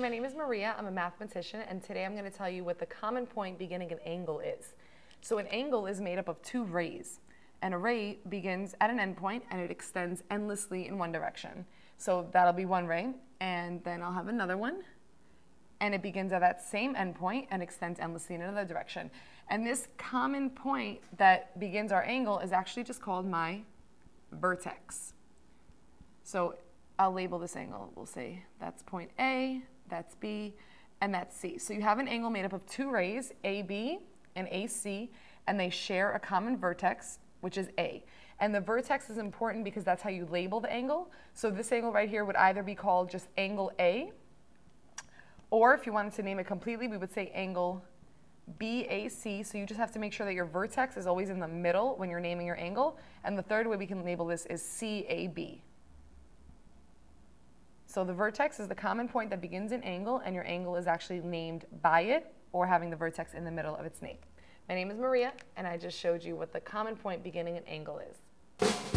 My name is Marija. I'm a mathematician, and today I'm going to tell you what the common point beginning an angle is. So an angle is made up of two rays. And a ray begins at an endpoint and it extends endlessly in one direction. So that'll be one ray, and then I'll have another one, and it begins at that same endpoint and extends endlessly in another direction. And this common point that begins our angle is actually just called my vertex. So I'll label this angle. We'll say that's point A, that's B, and that's C. So you have an angle made up of two rays, AB and AC, and they share a common vertex, which is A. And the vertex is important because that's how you label the angle. So this angle right here would either be called just angle A, or if you wanted to name it completely, we would say angle BAC. So you just have to make sure that your vertex is always in the middle when you're naming your angle. And the third way we can label this is CAB. So the vertex is the common point that begins an angle, and your angle is actually named by it or having the vertex in the middle of its name. My name is Marija, and I just showed you what the common point beginning an angle is.